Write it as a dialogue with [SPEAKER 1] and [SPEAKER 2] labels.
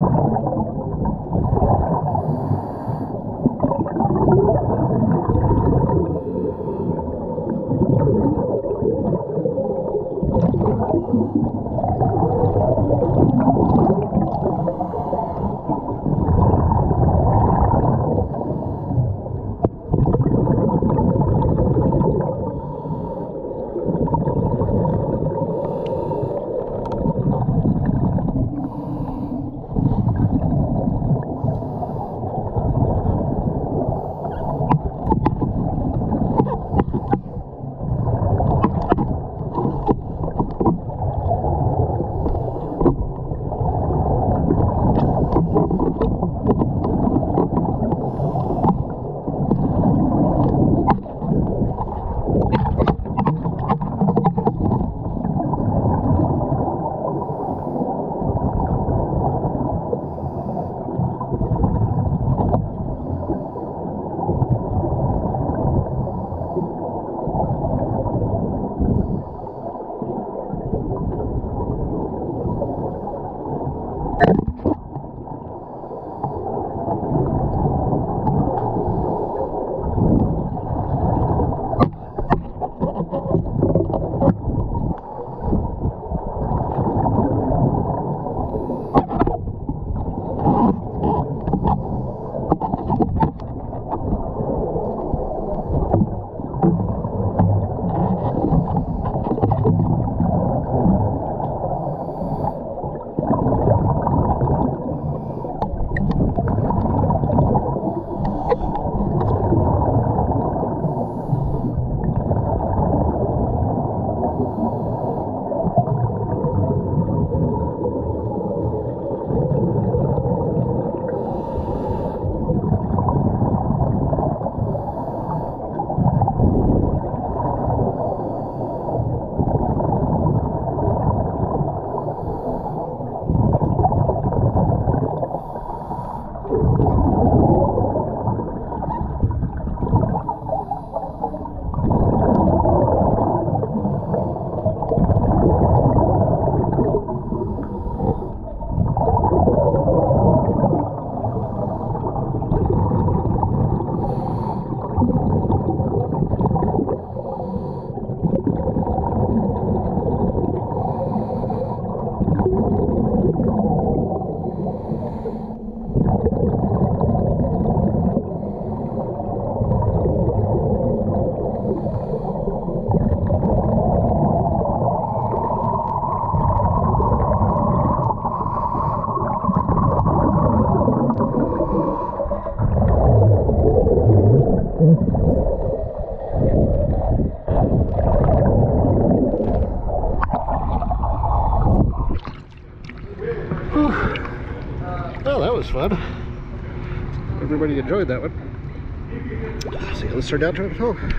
[SPEAKER 1] you Well, that was fun. Everybody enjoyed that one. Ah, so let's start down to home.